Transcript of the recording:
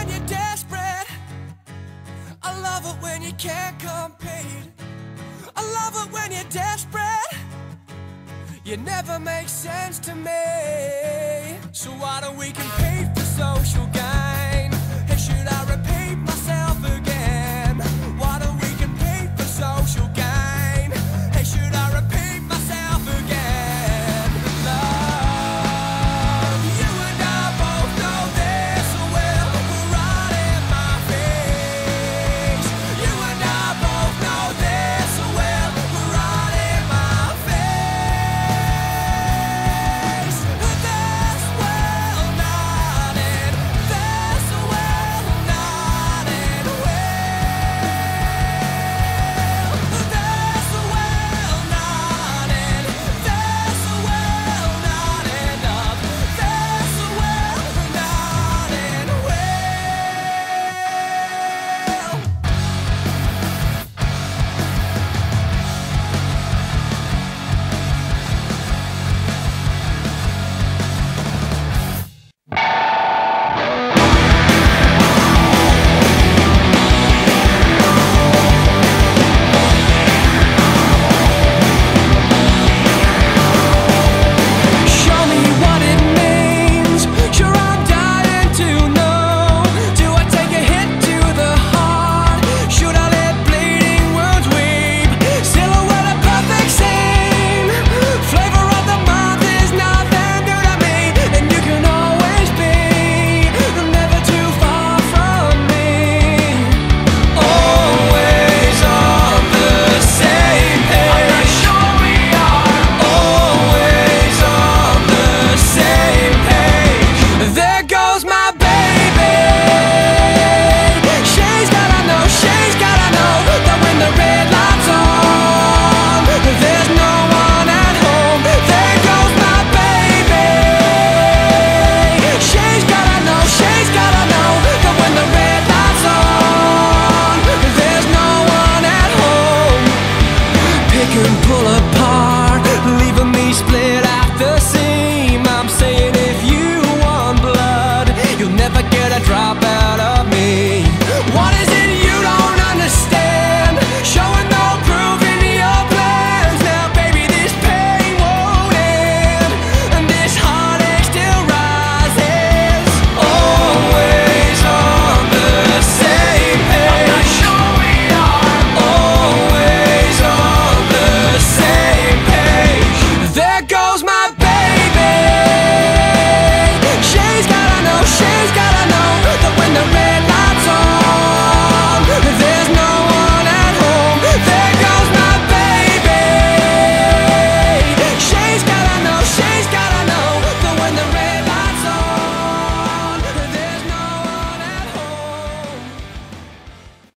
when you're desperate. I love it when you can't compete. I love it when you're desperate. You never make sense to me. So why don't we compete for social?